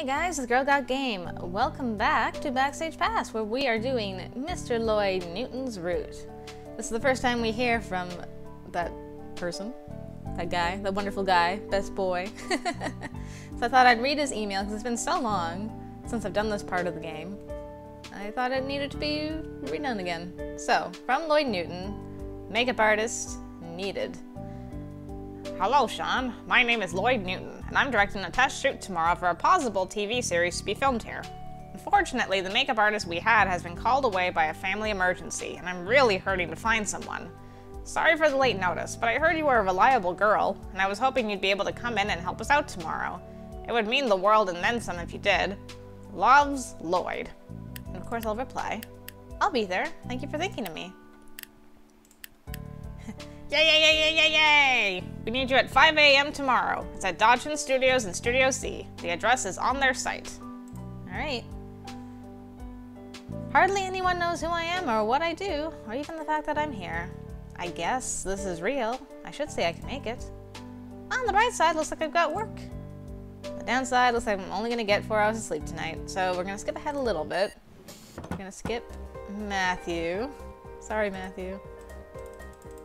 Hey guys, it's Girl Got Game. Welcome back to Backstage Pass, where we are doing Mr. Lloyd Newton's Route. This is the first time we hear from that person, that guy, that wonderful guy, best boy. so I thought I'd read his email because it's been so long since I've done this part of the game. I thought it needed to be redone again. So, from Lloyd Newton, makeup artist needed. Hello, Sian. My name is Lloyd Newton, and I'm directing a test shoot tomorrow for a possible TV series to be filmed here. Unfortunately, the makeup artist we had has been called away by a family emergency, and I'm really hurting to find someone. Sorry for the late notice, but I heard you were a reliable girl, and I was hoping you'd be able to come in and help us out tomorrow. It would mean the world and then some if you did. Loves, Lloyd. And of course I'll reply, I'll be there. Thank you for thinking of me. Yay, yay, yay, yay, yay! We need you at 5 a.m. tomorrow. It's at Dodgson Studios in Studio C. The address is on their site. Alright. Hardly anyone knows who I am or what I do, or even the fact that I'm here. I guess this is real. I should say I can make it. On the bright side, looks like I've got work. The downside looks like I'm only gonna get four hours of sleep tonight, so we're gonna skip ahead a little bit. We're gonna skip Matthew. Sorry, Matthew.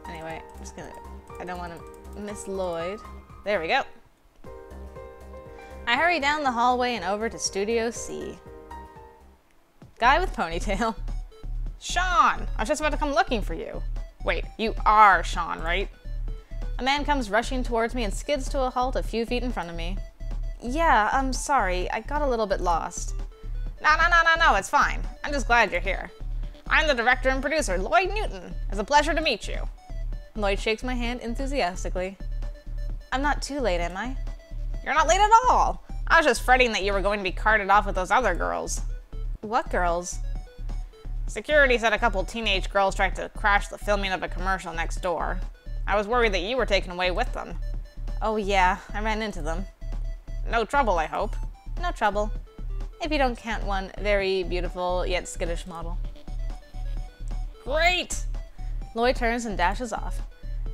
Anyway, I'm just gonna, I don't want to miss Lloyd. There we go. I hurry down the hallway and over to Studio C. Guy with ponytail. Sian! I was just about to come looking for you. Wait, you are Sian, right? A man comes rushing towards me and skids to a halt a few feet in front of me. Yeah, I'm sorry. I got a little bit lost. No, no, no, no, no, it's fine. I'm just glad you're here. I'm the director and producer, Lloyd Newton. It's a pleasure to meet you. Lloyd shakes my hand enthusiastically. I'm not too late, am I? You're not late at all. I was just fretting that you were going to be carted off with those other girls. What girls? Security said a couple teenage girls tried to crash the filming of a commercial next door. I was worried that you were taken away with them. Oh yeah, I ran into them. No trouble, I hope. No trouble. If you don't count one very beautiful yet skittish model. Great! Lloyd turns and dashes off.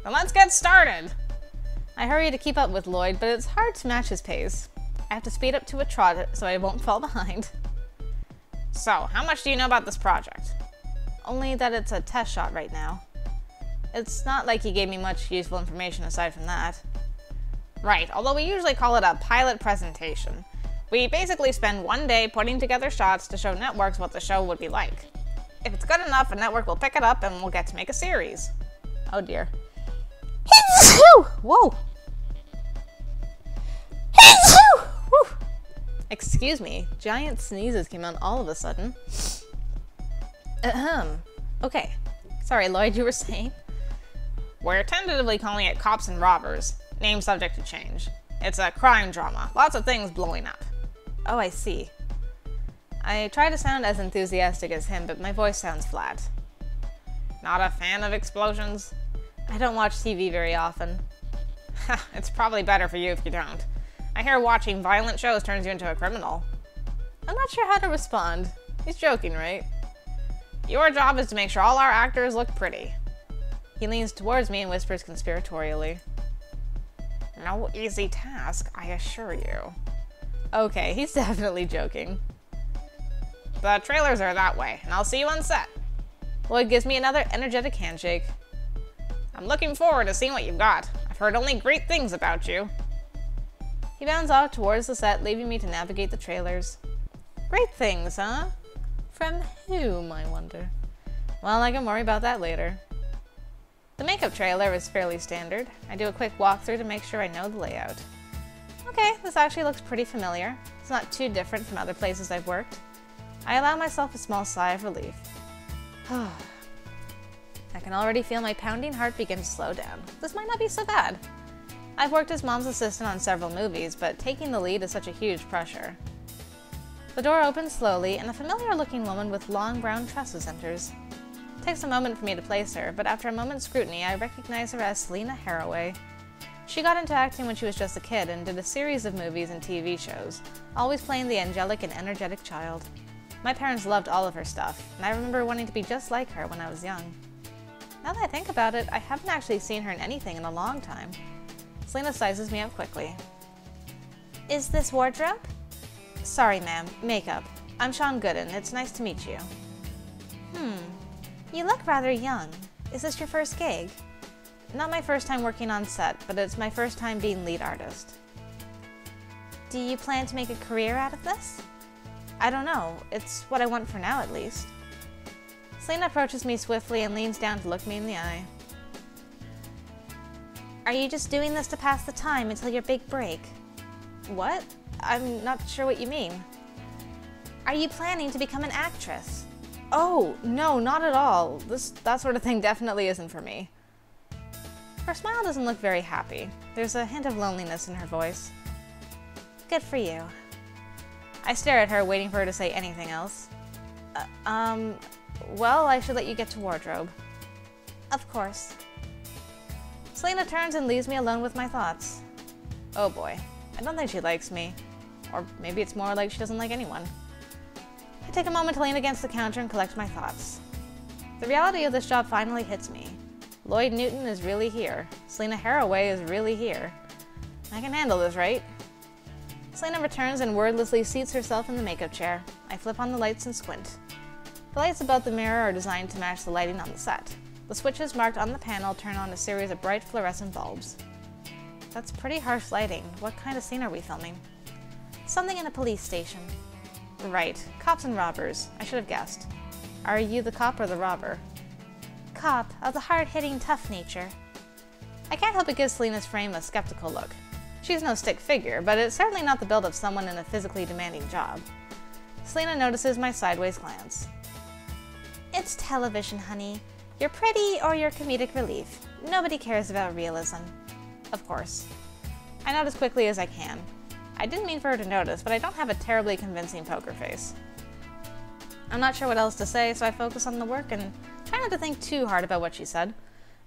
Then let's get started! I hurry to keep up with Lloyd, but it's hard to match his pace. I have to speed up to a trot so I won't fall behind. So, how much do you know about this project? Only that it's a test shot right now. It's not like he gave me much useful information aside from that. Right, although we usually call it a pilot presentation. We basically spend one day putting together shots to show networks what the show would be like. If it's good enough, a network will pick it up and we'll get to make a series. Oh dear. Whoa! Excuse me, giant sneezes came out all of a sudden. Ahem. Okay. Sorry, Lloyd, you were saying? We're tentatively calling it Cops and Robbers. Name subject to change. It's a crime drama. Lots of things blowing up. Oh, I see. I try to sound as enthusiastic as him, but my voice sounds flat. Not a fan of explosions? I don't watch TV very often. it's probably better for you if you don't. I hear watching violent shows turns you into a criminal. I'm not sure how to respond. He's joking, right? Your job is to make sure all our actors look pretty. He leans towards me and whispers conspiratorially. No easy task, I assure you. Okay, he's definitely joking. The trailers are that way, and I'll see you on set. Lloyd gives me another energetic handshake. I'm looking forward to seeing what you've got. I've heard only great things about you. He bounds off towards the set, leaving me to navigate the trailers. Great things, huh? From whom, I wonder? Well, I can worry about that later. The makeup trailer is fairly standard. I do a quick walkthrough to make sure I know the layout. Okay, this actually looks pretty familiar. It's not too different from other places I've worked. I allow myself a small sigh of relief. I can already feel my pounding heart begin to slow down. This might not be so bad. I've worked as mom's assistant on several movies, but taking the lead is such a huge pressure. The door opens slowly, and a familiar-looking woman with long brown tresses enters. It takes a moment for me to place her, but after a moment's scrutiny, I recognize her as Selena Haraway. She got into acting when she was just a kid and did a series of movies and TV shows, always playing the angelic and energetic child. My parents loved all of her stuff, and I remember wanting to be just like her when I was young. Now that I think about it, I haven't actually seen her in anything in a long time. Selena sizes me up quickly. Is this wardrobe? Sorry, ma'am. Makeup. I'm Sian Gooden. It's nice to meet you. Hmm. You look rather young. Is this your first gig? Not my first time working on set, but it's my first time being lead artist. Do you plan to make a career out of this? I don't know. It's what I want for now, at least. Selena approaches me swiftly and leans down to look me in the eye. Are you just doing this to pass the time until your big break? What? I'm not sure what you mean. Are you planning to become an actress? Oh, no, not at all. This that sort of thing definitely isn't for me. Her smile doesn't look very happy. There's a hint of loneliness in her voice. Good for you. I stare at her, waiting for her to say anything else. Uh, um, well, I should let you get to wardrobe. Of course. Selena turns and leaves me alone with my thoughts. Oh boy, I don't think she likes me. Or maybe it's more like she doesn't like anyone. I take a moment to lean against the counter and collect my thoughts. The reality of this job finally hits me. Lloyd Newton is really here. Selena Haraway is really here. I can handle this, right? Selena returns and wordlessly seats herself in the makeup chair. I flip on the lights and squint. The lights above the mirror are designed to match the lighting on the set. The switches marked on the panel turn on a series of bright fluorescent bulbs. That's pretty harsh lighting. What kind of scene are we filming? Something in a police station. Right, cops and robbers. I should have guessed. Are you the cop or the robber? Cop, of the hard-hitting, tough nature. I can't help but give Selena's frame a skeptical look. She's no stick figure, but it's certainly not the build of someone in a physically demanding job. Selena notices my sideways glance. It's television, honey. You're pretty or you're comedic relief. Nobody cares about realism. Of course. I nod as quickly as I can. I didn't mean for her to notice, but I don't have a terribly convincing poker face. I'm not sure what else to say, so I focus on the work and try not to think too hard about what she said.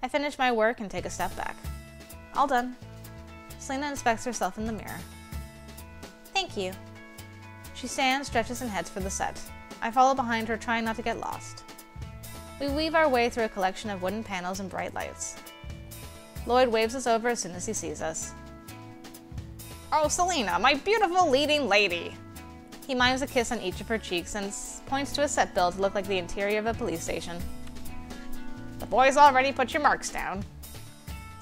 I finish my work and take a step back. All done. Selena inspects herself in the mirror. Thank you. She stands, stretches, and heads for the set. I follow behind her, trying not to get lost. We weave our way through a collection of wooden panels and bright lights. Lloyd waves us over as soon as he sees us. Oh, Selena, my beautiful leading lady! He mimes a kiss on each of her cheeks and points to a set built to look like the interior of a police station. The boys already put your marks down.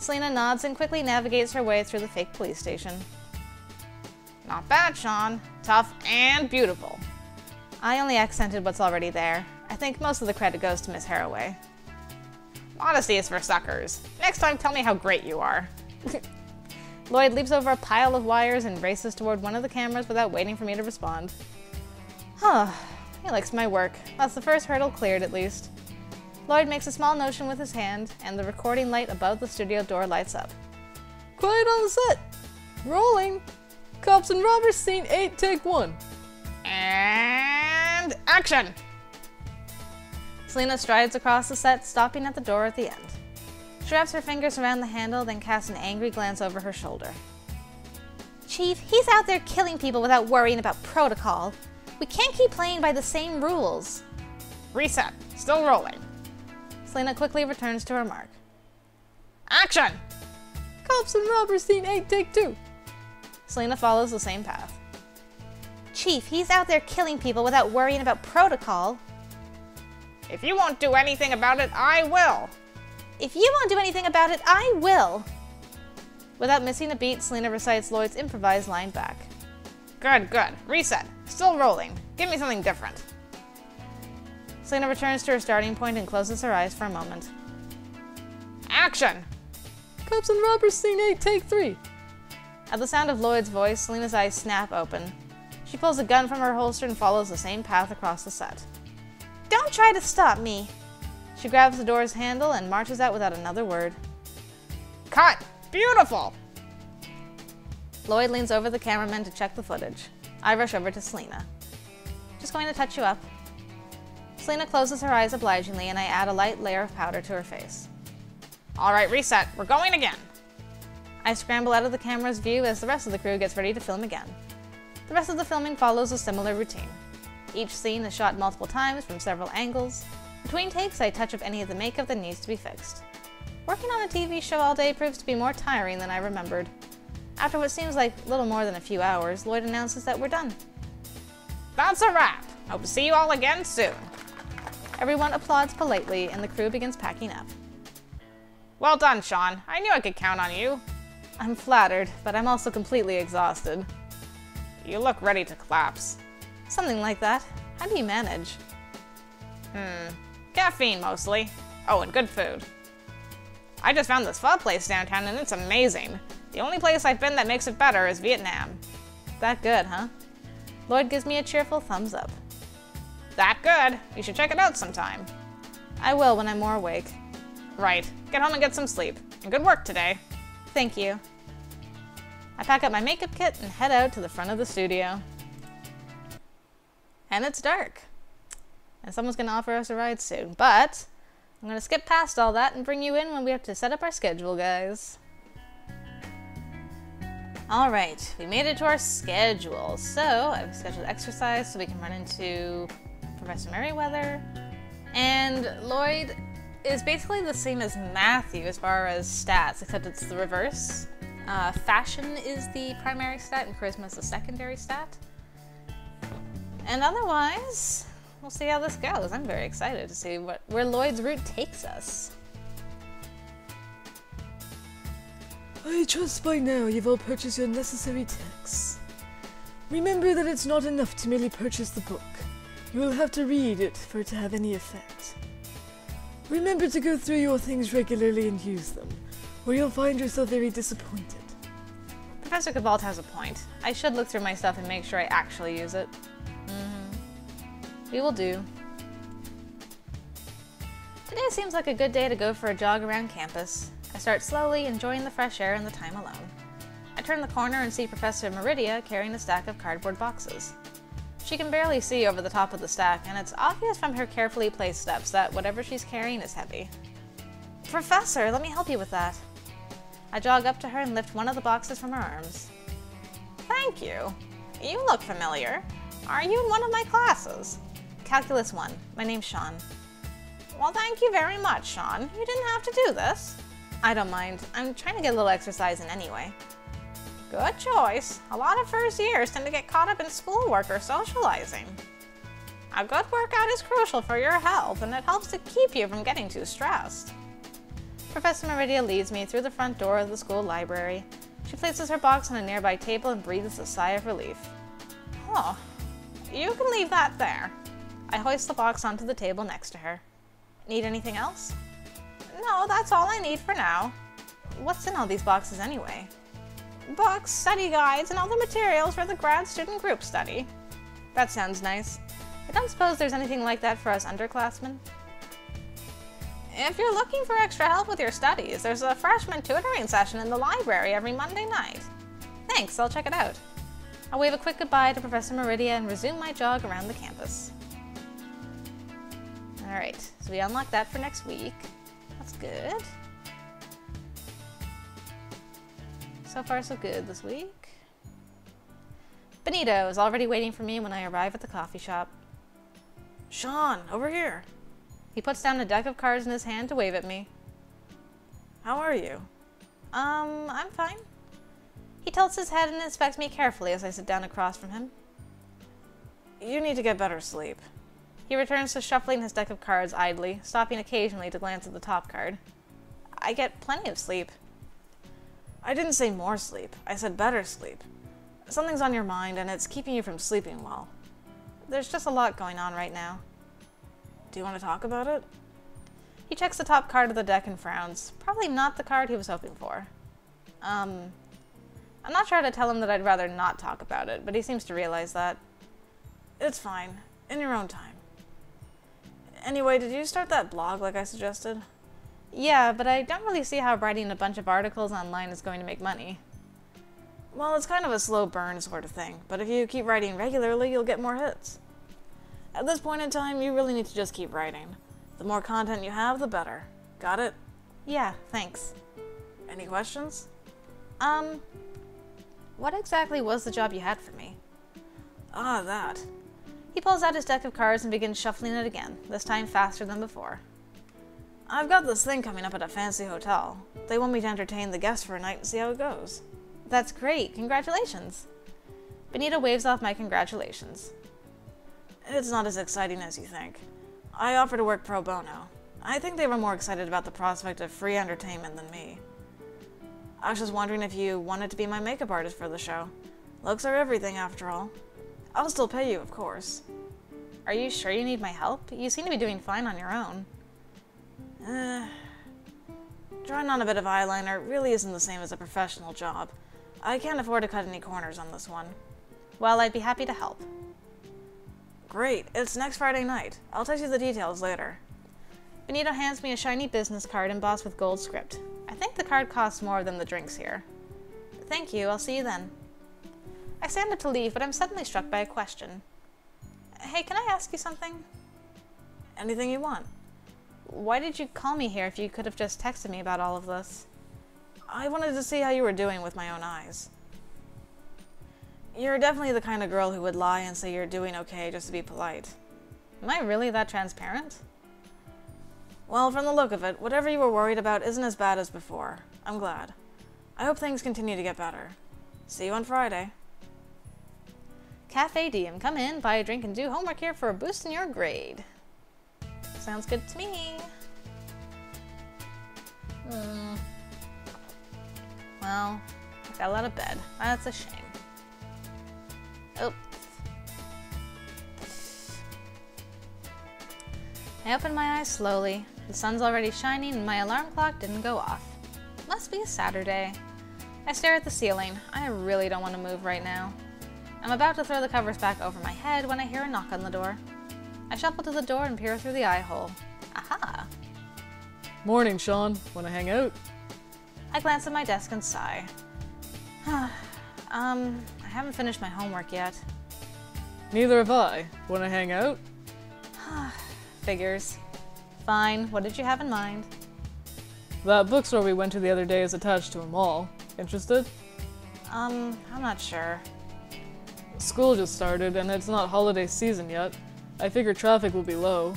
Selena nods and quickly navigates her way through the fake police station. Not bad, Sian. Tough and beautiful. I only accented what's already there. I think most of the credit goes to Miss Haraway. Modesty is for suckers. Next time, tell me how great you are. Lloyd leaps over a pile of wires and races toward one of the cameras without waiting for me to respond. Huh, he likes my work. That's the first hurdle cleared, at least. Lloyd makes a small motion with his hand, and the recording light above the studio door lights up. Quiet on the set! Rolling! Cops and robbers, scene 8, take 1. And action! Selena strides across the set, stopping at the door at the end. She wraps her fingers around the handle, then casts an angry glance over her shoulder. Chief, he's out there killing people without worrying about protocol. We can't keep playing by the same rules. Reset. Still rolling. Selena quickly returns to her mark. Action! Cops and robbers, scene 8, take 2. Selena follows the same path. Chief, he's out there killing people without worrying about protocol. If you won't do anything about it, I will. If you won't do anything about it, I will. Without missing a beat, Selena recites Lloyd's improvised line back. Good, good. Reset. Still rolling. Give me something different. Selena returns to her starting point and closes her eyes for a moment. Action! Cops and robbers, scene 8, take 3. At the sound of Lloyd's voice, Selena's eyes snap open. She pulls a gun from her holster and follows the same path across the set. Don't try to stop me! She grabs the door's handle and marches out without another word. Cut! Beautiful! Lloyd leans over the cameraman to check the footage. I rush over to Selena. Just going to touch you up. Selena closes her eyes obligingly and I add a light layer of powder to her face. Alright, reset. We're going again. I scramble out of the camera's view as the rest of the crew gets ready to film again. The rest of the filming follows a similar routine. Each scene is shot multiple times from several angles. Between takes, I touch up any of the makeup that needs to be fixed. Working on a TV show all day proves to be more tiring than I remembered. After what seems like little more than a few hours, Lloyd announces that we're done. That's a wrap. Hope to see you all again soon. Everyone applauds politely, and the crew begins packing up. Well done, Sian. I knew I could count on you. I'm flattered, but I'm also completely exhausted. You look ready to collapse. Something like that. How do you manage? Hmm. Caffeine, mostly. Oh, and good food. I just found this pho place downtown and it's amazing. The only place I've been that makes it better is Vietnam. That good, huh? Lloyd gives me a cheerful thumbs up. That good. You should check it out sometime. I will when I'm more awake. Right. Get home and get some sleep. And good work today. Thank you. I pack up my makeup kit and head out to the front of the studio. And it's dark. And someone's going to offer us a ride soon. But I'm going to skip past all that and bring you in when we have to set up our schedule, guys. All right, we made it to our schedule. So I've scheduled exercise so we can run into Professor Merriweather. And Lloyd is basically the same as Matthew as far as stats, except it's the reverse. Uh, fashion is the primary stat and charisma is the secondary stat. And otherwise, we'll see how this goes. I'm very excited to see what where Lloyd's route takes us. I trust by now you've all purchased your necessary texts. Remember that it's not enough to merely purchase the book. You will have to read it for it to have any effect. Remember to go through your things regularly and use them, or you'll find yourself very disappointed. Professor Cabalt has a point. I should look through my stuff and make sure I actually use it. Mm-hmm. We will do. Today seems like a good day to go for a jog around campus. I start slowly, enjoying the fresh air and the time alone. I turn the corner and see Professor Meridia carrying a stack of cardboard boxes. She can barely see over the top of the stack, and it's obvious from her carefully placed steps that whatever she's carrying is heavy. Professor, let me help you with that. I jog up to her and lift one of the boxes from her arms. Thank you. You look familiar. Are you in one of my classes? Calculus 1. My name's Sian. Well, thank you very much, Sian. You didn't have to do this. I don't mind. I'm trying to get a little exercise in anyway. Good choice. A lot of first years tend to get caught up in schoolwork or socializing. A good workout is crucial for your health, and it helps to keep you from getting too stressed. Professor Meridia leads me through the front door of the school library. She places her box on a nearby table and breathes a sigh of relief. Oh, you can leave that there. I hoist the box onto the table next to her. Need anything else? No, that's all I need for now. What's in all these boxes anyway? Books, study guides, and other materials for the grad student group study. That sounds nice. I don't suppose there's anything like that for us underclassmen? If you're looking for extra help with your studies, there's a freshman tutoring session in the library every Monday night. Thanks, I'll check it out. I'll wave a quick goodbye to Professor Meridia and resume my jog around the campus. Alright, so we unlock that for next week. That's good. So far, so good this week. Benito is already waiting for me when I arrive at the coffee shop. Sian, over here. He puts down a deck of cards in his hand to wave at me. How are you? Um, I'm fine. He tilts his head and inspects me carefully as I sit down across from him. You need to get better sleep. He returns to shuffling his deck of cards idly, stopping occasionally to glance at the top card. I get plenty of sleep. I didn't say more sleep. I said better sleep. Something's on your mind and it's keeping you from sleeping well. There's just a lot going on right now. Do you want to talk about it? He checks the top card of the deck and frowns. Probably not the card he was hoping for. Um, I'm not sure how to tell him that I'd rather not talk about it, but he seems to realize that. It's fine. In your own time. Anyway, did you start that blog like I suggested? Yeah, but I don't really see how writing a bunch of articles online is going to make money. Well, it's kind of a slow burn sort of thing, but if you keep writing regularly, you'll get more hits. At this point in time, you really need to just keep writing. The more content you have, the better. Got it? Yeah, thanks. Any questions? Um, what exactly was the job you had for me? Ah, that. He pulls out his deck of cards and begins shuffling it again, this time faster than before. I've got this thing coming up at a fancy hotel. They want me to entertain the guests for a night and see how it goes. That's great. Congratulations. Benito waves off my congratulations. it's not as exciting as you think. I offer to work pro bono. I think they were more excited about the prospect of free entertainment than me. I was just wondering if you wanted to be my makeup artist for the show. Looks are everything, after all. I'll still pay you, of course. Are you sure you need my help? You seem to be doing fine on your own. Uh, drawing on a bit of eyeliner really isn't the same as a professional job. I can't afford to cut any corners on this one. Well, I'd be happy to help. Great, it's next Friday night. I'll text you the details later. Benito hands me a shiny business card embossed with gold script. I think the card costs more than the drinks here. Thank you, I'll see you then. I stand up to leave, but I'm suddenly struck by a question. Hey, can I ask you something? Anything you want. Why did you call me here if you could have just texted me about all of this? I wanted to see how you were doing with my own eyes. You're definitely the kind of girl who would lie and say you're doing okay just to be polite. Am I really that transparent? Well, from the look of it, whatever you were worried about isn't as bad as before. I'm glad. I hope things continue to get better. See you on Friday. Cafe Diem, come in, buy a drink, and do homework here for a boost in your grade. Sounds good to me. Hmm. Well, I fell out of bed. That's a shame. Oops. I open my eyes slowly. The sun's already shining and my alarm clock didn't go off. Must be a Saturday. I stare at the ceiling. I really don't want to move right now. I'm about to throw the covers back over my head when I hear a knock on the door. I shuffle to the door and peer through the eye hole. Aha! Morning, Sian. Wanna hang out? I glance at my desk and sigh. um, I haven't finished my homework yet. Neither have I. Wanna hang out? Figures. Fine, what did you have in mind? That bookstore we went to the other day is attached to a mall. Interested? Um, I'm not sure. School just started and it's not holiday season yet. I figure traffic will be low.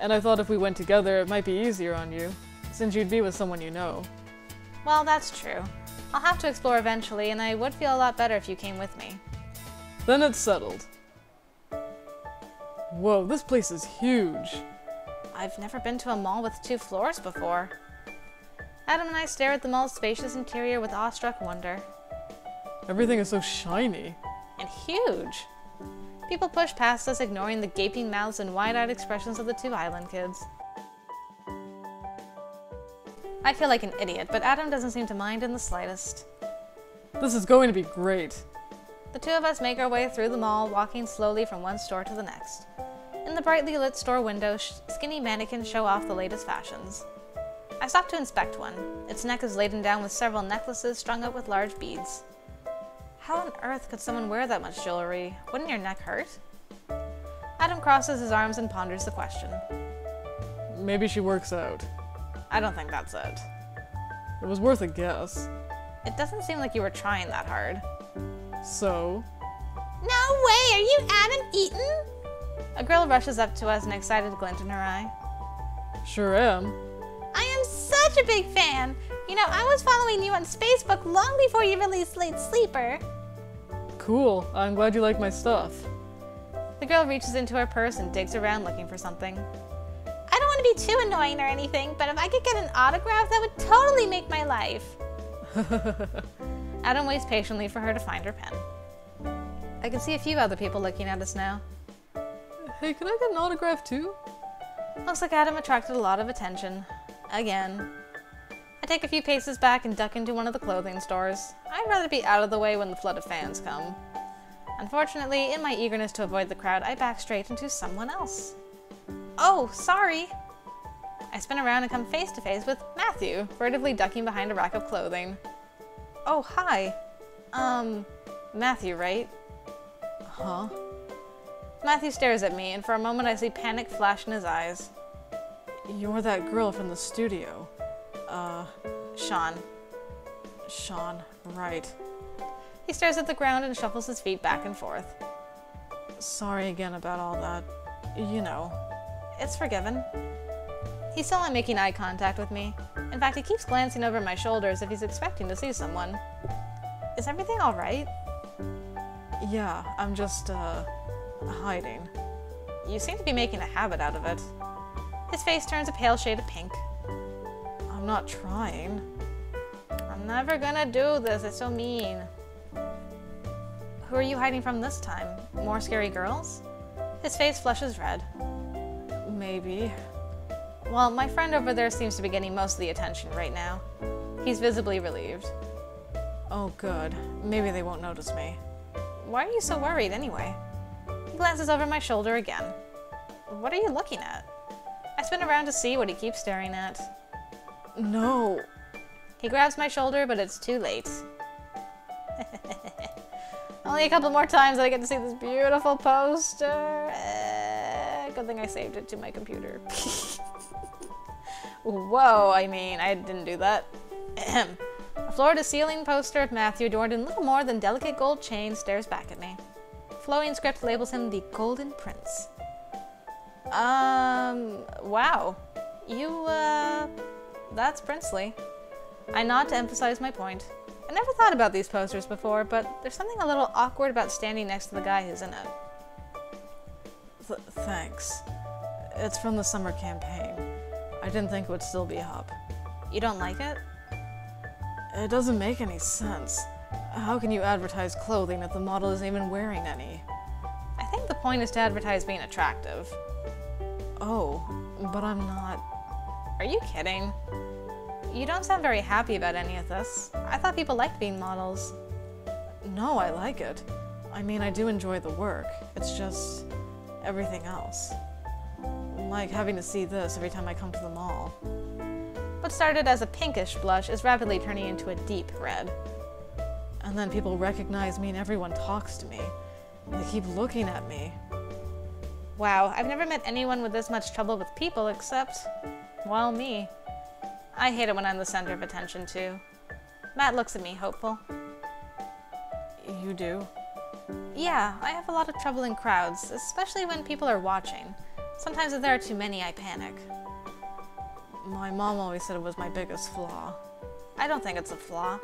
And I thought if we went together, it might be easier on you, since you'd be with someone you know. Well, that's true. I'll have to explore eventually, and I would feel a lot better if you came with me. Then it's settled. Whoa, this place is huge. I've never been to a mall with two floors before. Adam and I stare at the mall's spacious interior with awestruck wonder. Everything is so shiny. And huge! People push past us, ignoring the gaping mouths and wide-eyed expressions of the two island kids. I feel like an idiot, but Adam doesn't seem to mind in the slightest. This is going to be great. The two of us make our way through the mall, walking slowly from one store to the next. In the brightly lit store window, skinny mannequins show off the latest fashions. I stop to inspect one. Its neck is laden down with several necklaces strung up with large beads. How on earth could someone wear that much jewelry? Wouldn't your neck hurt? Adam crosses his arms and ponders the question. Maybe she works out. I don't think that's it. It was worth a guess. It doesn't seem like you were trying that hard. So? No way! Are you Adam Eaton? A girl rushes up to us, an excited glint in her eye. Sure am. I am such a big fan! You know, I was following you on Facebook long before you released Late Sleeper. Cool. I'm glad you like my stuff. The girl reaches into her purse and digs around looking for something. I don't want to be too annoying or anything, but if I could get an autograph, that would totally make my life. Adam waits patiently for her to find her pen. I can see a few other people looking at us now. Hey, can I get an autograph too? Looks like Adam attracted a lot of attention. Again. I take a few paces back and duck into one of the clothing stores. I'd rather be out of the way when the flood of fans come. Unfortunately, in my eagerness to avoid the crowd, I back straight into someone else. Oh, sorry! I spin around and come face to face with Matthew, furtively ducking behind a rack of clothing. Oh, hi. Um, Matthew, right? Huh? Matthew stares at me, and for a moment I see panic flash in his eyes. You're that girl from the studio. Uh, Sian. Sian, right. He stares at the ground and shuffles his feet back and forth. Sorry again about all that. You know. It's forgiven. He's still not making eye contact with me. In fact, he keeps glancing over my shoulder as if he's expecting to see someone. Is everything alright? Yeah, I'm just, uh, hiding. You seem to be making a habit out of it. His face turns a pale shade of pink. I'm not trying. I'm never gonna do this, it's so mean. Who are you hiding from this time? More scary girls? His face flushes red. Maybe. Well, my friend over there seems to be getting most of the attention right now. He's visibly relieved. Oh, good. Maybe they won't notice me. Why are you so worried anyway? He glances over my shoulder again. What are you looking at? I spin around to see what he keeps staring at. No. He grabs my shoulder, but it's too late. Only a couple more times that I get to see this beautiful poster. Uh, good thing I saved it to my computer. Whoa, I mean, I didn't do that. a floor-to-ceiling poster of Matthew adorned in little more than delicate gold chain stares back at me. Flowing script labels him the Golden Prince. Um, wow. You, uh, that's princely. I nod to emphasize my point. I never thought about these posters before, but there's something a little awkward about standing next to the guy who's in it. Th thanks. It's from the summer campaign. I didn't think it would still be up. You don't like it? It doesn't make any sense. How can you advertise clothing if the model isn't even wearing any? I think the point is to advertise being attractive. Oh, but I'm not. Are you kidding? You don't sound very happy about any of this. I thought people liked being models. No, I like it. I mean, I do enjoy the work. It's just everything else. Like having to see this every time I come to the mall. What started as a pinkish blush is rapidly turning into a deep red. And then people recognize me and everyone talks to me. They keep looking at me. Wow, I've never met anyone with this much trouble with people except, well, me. I hate it when I'm the center of attention, too. Matt looks at me, hopeful. You do? Yeah, I have a lot of trouble in crowds, especially when people are watching. Sometimes if there are too many, I panic. My mom always said it was my biggest flaw. I don't think it's a flaw.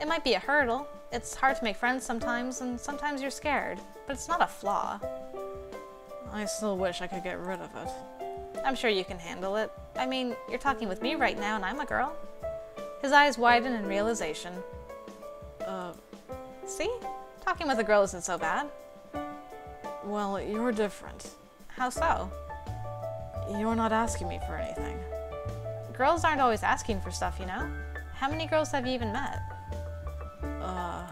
It might be a hurdle. It's hard to make friends sometimes, and sometimes you're scared. But it's not a flaw. I still wish I could get rid of it. I'm sure you can handle it. I mean, you're talking with me right now, and I'm a girl. His eyes widen in realization. Uh, see? Talking with a girl isn't so bad. Well, you're different. How so? You're not asking me for anything. Girls aren't always asking for stuff, you know? How many girls have you even met? Uh.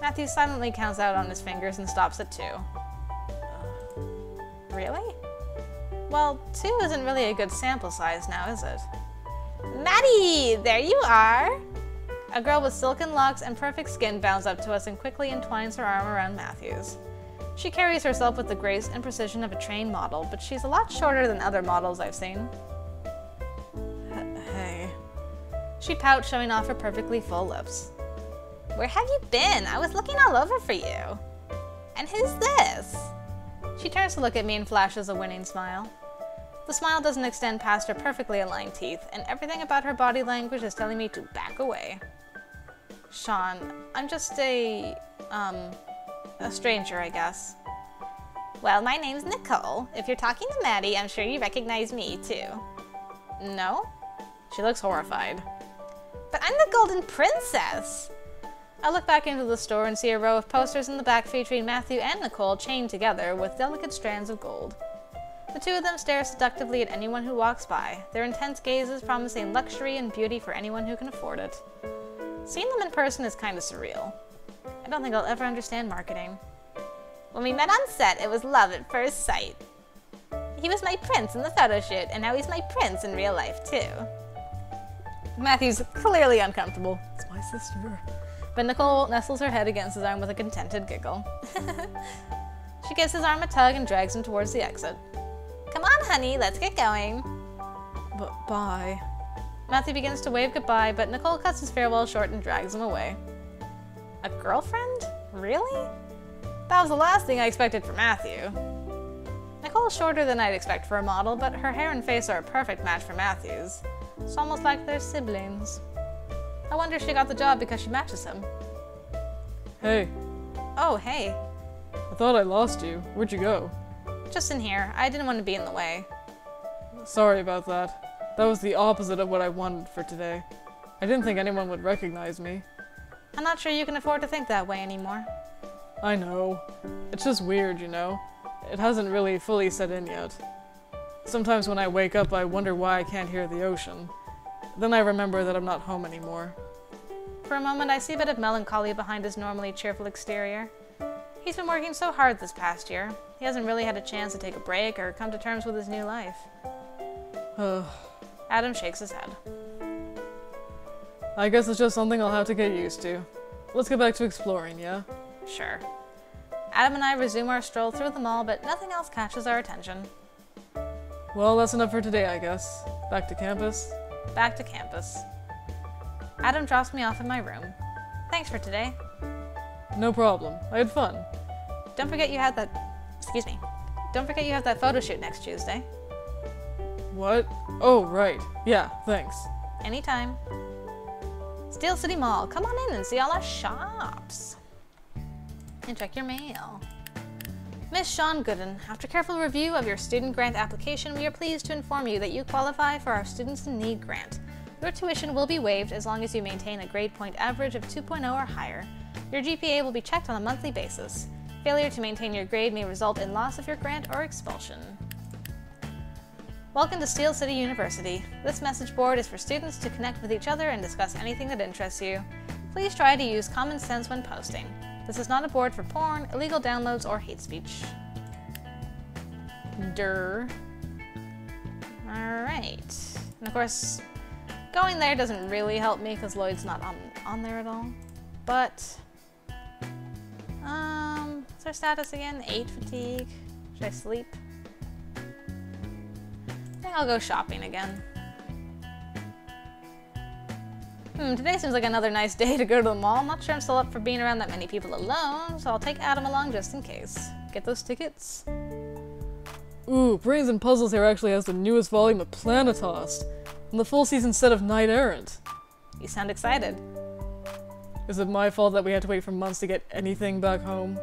Matthew silently counts out on his fingers and stops at two. Uh, really? Well, two isn't really a good sample size now, is it? Maddie! There you are! A girl with silken locks and perfect skin bounds up to us and quickly entwines her arm around Matthew's. She carries herself with the grace and precision of a trained model, but she's a lot shorter than other models I've seen. Hey. She pouts, showing off her perfectly full lips. Where have you been? I was looking all over for you. And who's this? She turns to look at me and flashes a winning smile. The smile doesn't extend past her perfectly aligned teeth, and everything about her body language is telling me to back away. Sian, I'm just a, um, a stranger, I guess. Well, my name's Nicole. If you're talking to Maddie, I'm sure you recognize me, too. No? She looks horrified. But I'm the Golden Princess! I look back into the store and see a row of posters in the back featuring Matthew and Nicole chained together with delicate strands of gold. The two of them stare seductively at anyone who walks by, their intense gazes promising luxury and beauty for anyone who can afford it. Seeing them in person is kind of surreal. I don't think I'll ever understand marketing. When we met on set, it was love at first sight. He was my prince in the photo shoot, and now he's my prince in real life, too. Matthew's clearly uncomfortable. It's my sister. But Nicole nestles her head against his arm with a contented giggle. she gives his arm a tug and drags him towards the exit. Come on, honey, let's get going. But bye. Matthew begins to wave goodbye, but Nicole cuts his farewell short and drags him away. A girlfriend? Really? That was the last thing I expected from Matthew. Nicole's shorter than I'd expect for a model, but her hair and face are a perfect match for Matthew's. It's almost like they're siblings. I wonder if she got the job because she matches him. Hey. Oh, hey. I thought I lost you. Where'd you go? Just in here. I didn't want to be in the way. Sorry about that. That was the opposite of what I wanted for today. I didn't think anyone would recognize me. I'm not sure you can afford to think that way anymore. I know. It's just weird, you know? It hasn't really fully set in yet. Sometimes when I wake up, I wonder why I can't hear the ocean. Then I remember that I'm not home anymore. For a moment, I see a bit of melancholy behind his normally cheerful exterior. He's been working so hard this past year. He hasn't really had a chance to take a break or come to terms with his new life. Adam shakes his head. I guess it's just something I'll have to get used to. Let's get back to exploring, yeah? Sure. Adam and I resume our stroll through the mall, but nothing else catches our attention. Well, that's enough for today, I guess. Back to campus. Back to campus. Adam drops me off in my room. Thanks for today. No problem. I had fun. Don't forget you had that. Excuse me. Don't forget you have that photo shoot next Tuesday. What? Oh, right. Yeah, thanks. Anytime. Steel City Mall. Come on in and see all our shops. And check your mail. Miss Sian Gooden, after careful review of your student grant application, we are pleased to inform you that you qualify for our Students in Need grant. Your tuition will be waived as long as you maintain a grade point average of 2.0 or higher. Your GPA will be checked on a monthly basis. Failure to maintain your grade may result in loss of your grant or expulsion. Welcome to Steel City University. This message board is for students to connect with each other and discuss anything that interests you. Please try to use common sense when posting. This is not a board for porn, illegal downloads, or hate speech. Durr. Alright. And of course, going there doesn't really help me because Lloyd's not on, on there at all. But, um, what's our status again? 8 fatigue. Should I sleep? I think I'll go shopping again. Hmm, today seems like another nice day to go to the mall. I'm not sure I'm still up for being around that many people alone, so I'll take Adam along just in case. Get those tickets? Ooh, Brains and Puzzles here actually has the newest volume of Planetost, and the full season set of Knight Errant. You sound excited. Is it my fault that we had to wait for months to get anything back home?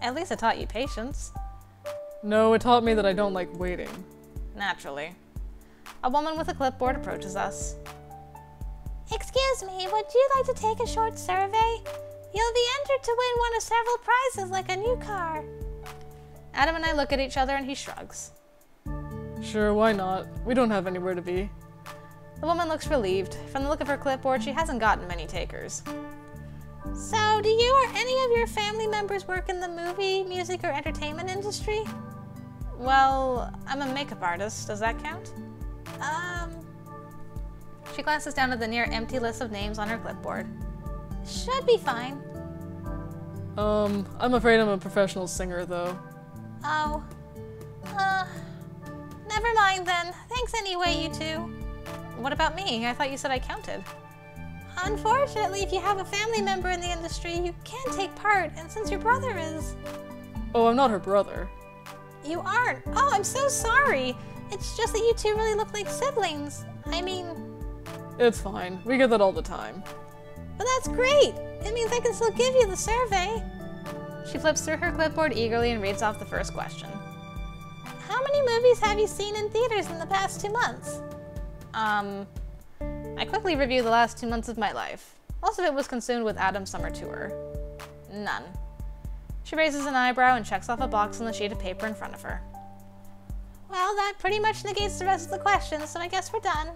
At least I taught you patience. No, it taught me that I don't like waiting. Naturally. A woman with a clipboard approaches us. Excuse me, would you like to take a short survey? You'll be entered to win one of several prizes like a new car. Adam and I look at each other and he shrugs. Sure, why not? We don't have anywhere to be. The woman looks relieved. From the look of her clipboard, she hasn't gotten many takers. So, do you or any of your family members work in the movie, music, or entertainment industry? Well, I'm a makeup artist. Does that count? Um. She glances down at the near empty list of names on her clipboard. Should be fine. Um, I'm afraid I'm a professional singer, though. Oh. Uh. Never mind then. Thanks anyway, you two. What about me? I thought you said I counted. Unfortunately, if you have a family member in the industry, you can take part, and since your brother is. Oh, I'm not her brother. You aren't? Oh, I'm so sorry. It's just that you two really look like siblings. I mean, It's fine. We get that all the time. but that's great. It means I can still give you the survey. She flips through her clipboard eagerly and reads off the first question. How many movies have you seen in theaters in the past two months? Um, I quickly review the last two months of my life. Most of it was consumed with Adam's summer tour. None. She raises an eyebrow and checks off a box on the sheet of paper in front of her. Well, that pretty much negates the rest of the questions, so I guess we're done.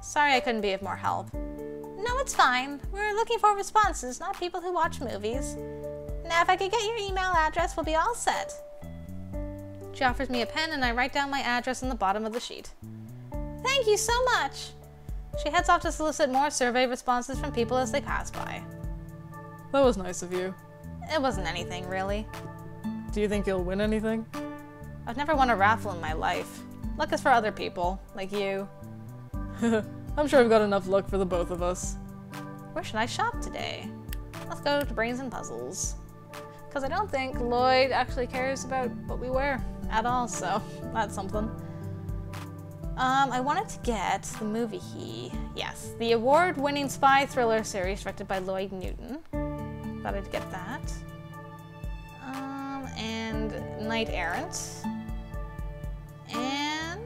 Sorry I couldn't be of more help. No, it's fine. We're looking for responses, not people who watch movies. Now, if I could get your email address, we'll be all set. She offers me a pen, and I write down my address on the bottom of the sheet. Thank you so much. She heads off to solicit more survey responses from people as they pass by. That was nice of you. It wasn't anything, really. Do you think you'll win anything? I've never won a raffle in my life. Luck is for other people, like you. I'm sure I've got enough luck for the both of us. Where should I shop today? Let's go to Brains and Puzzles. Because I don't think Lloyd actually cares about what we wear at all, so that's something. Um, I wanted to get the movie he, yes, the award-winning spy thriller series directed by Lloyd Newton. Thought I'd get that. Um, and Knight Errant. And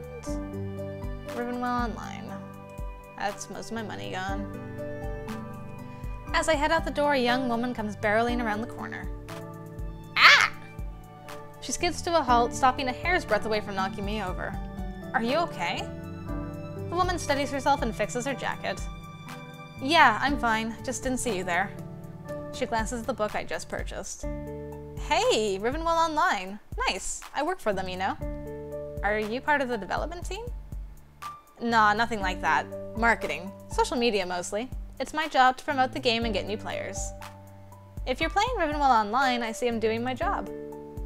Rivenwell Online. That's most of my money gone. As I head out the door, a young woman comes barreling around the corner. Ah! She skids to a halt, stopping a hair's breadth away from knocking me over. Are you okay? The woman steadies herself and fixes her jacket. Yeah, I'm fine. Just didn't see you there. She glances at the book I just purchased. Hey, Rivenwell Online. Nice. I work for them, you know. Are you part of the development team? Nah, nothing like that. Marketing. Social media mostly. It's my job to promote the game and get new players. If you're playing Rivenwell Online, I see I'm doing my job.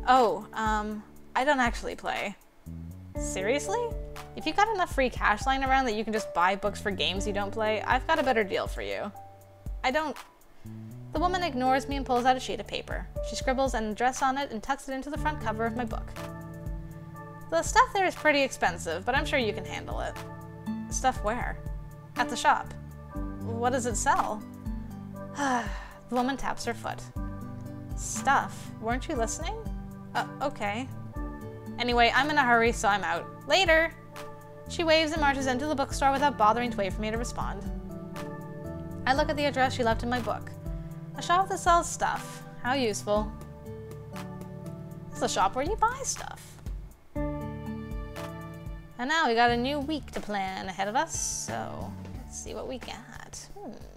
Oh, um, I don't actually play. Seriously? If you've got enough free cash lying around that you can just buy books for games you don't play, I've got a better deal for you. I don't... The woman ignores me and pulls out a sheet of paper. She scribbles an address on it and tucks it into the front cover of my book. The stuff there is pretty expensive, but I'm sure you can handle it. Stuff where? At the shop. What does it sell? the woman taps her foot. Stuff. Weren't you listening? Uh, okay. Anyway, I'm in a hurry, so I'm out. Later! She waves and marches into the bookstore without bothering to wait for me to respond. I look at the address she left in my book. A shop that sells stuff. How useful. It's a shop where you buy stuff. And now we got a new week to plan ahead of us, so let's see what we got. Hmm.